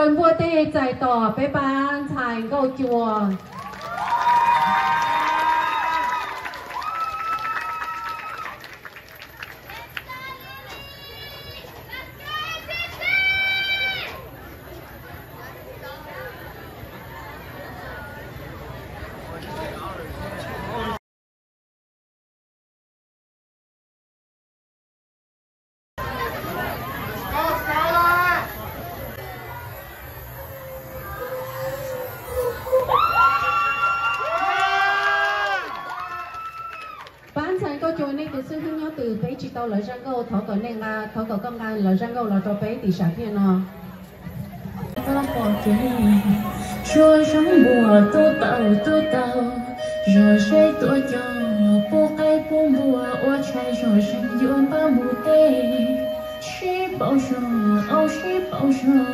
ก็เดินบัวตีใจต่ chỉ tao lấy răng câu tháo cỡ nên là tháo cỡ công an lấy răng câu là cho bé thì sáng kia nó trôi sáng mùa tu tàu tu tàu rồi sẽ tuổi cho bố cái bố mùa ô trai rồi sang dưỡng ba mù tê. Shi bao giờ ô shi bao giờ.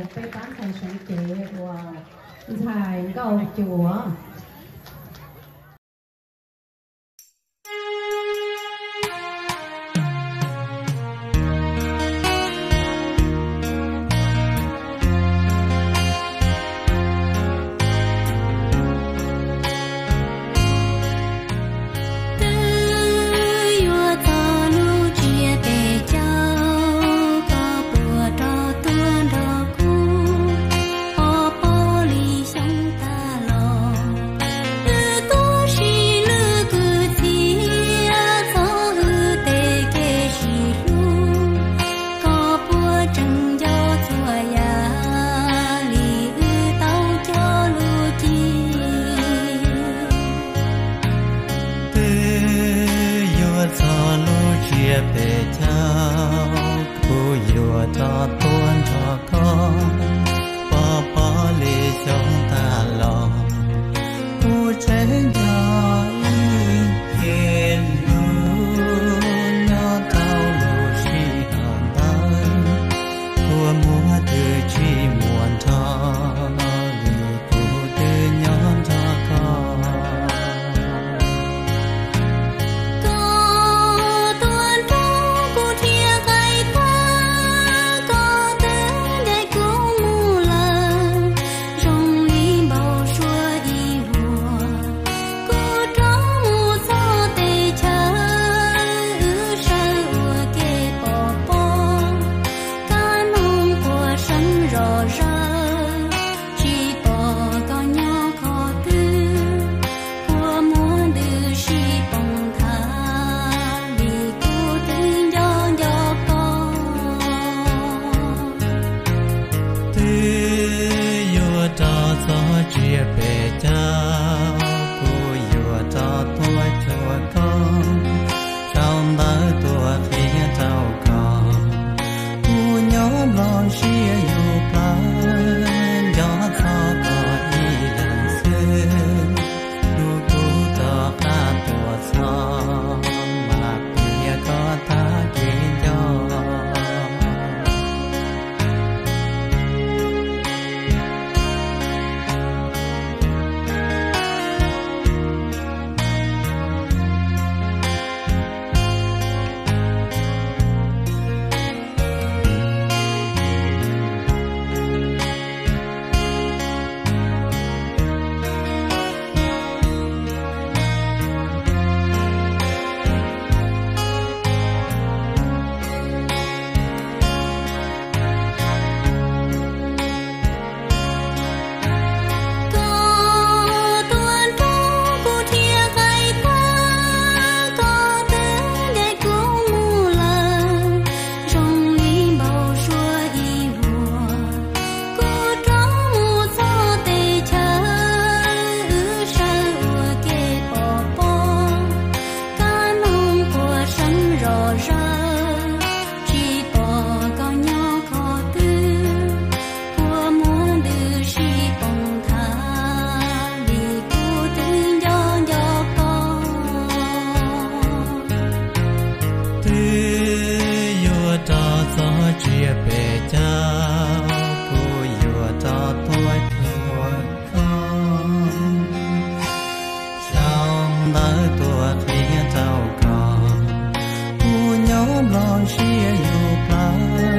把目的，是保守，哦是保守。ta รอเชียร์อยู่ปลาย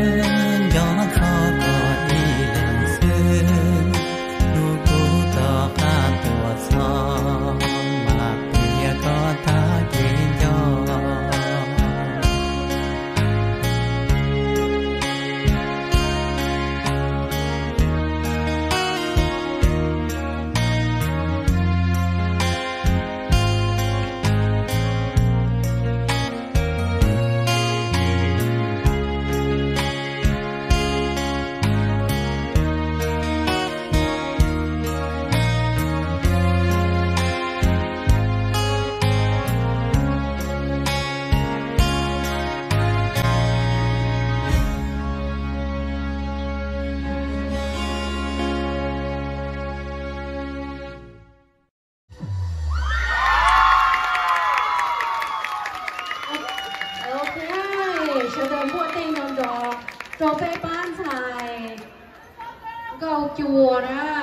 sự đời mua tin đồng đồ, trò phê bán xài, câu chùa đó.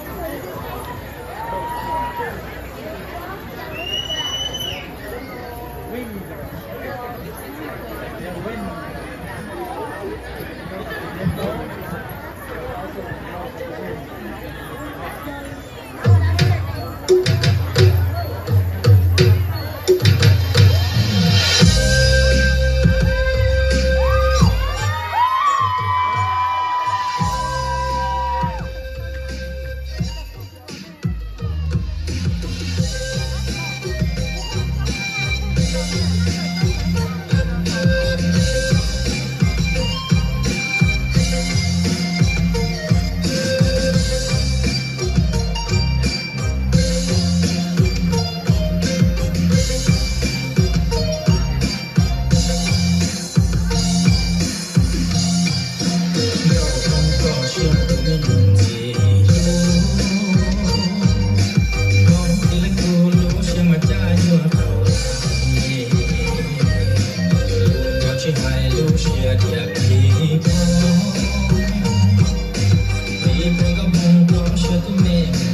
Bring a boom boom, shut the man.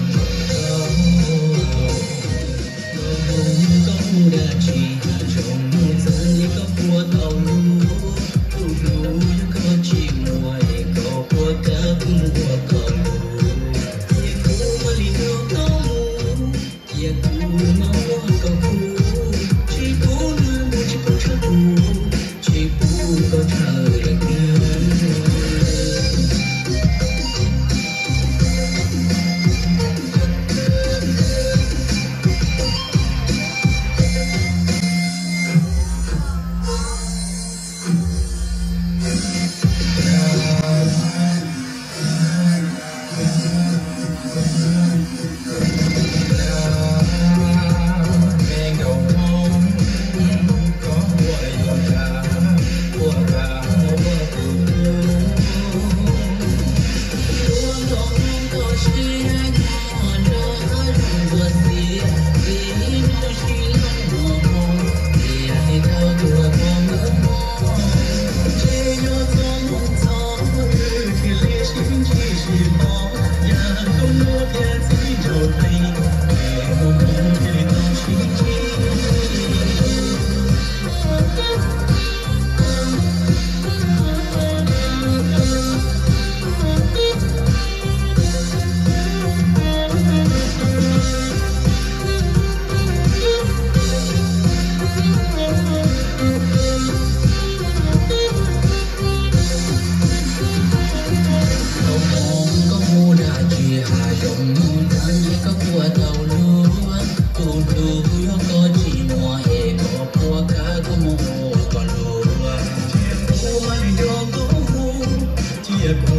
Jacob.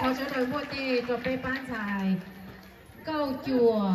Có cho đội mua đi cho bê bán xài câu chùa.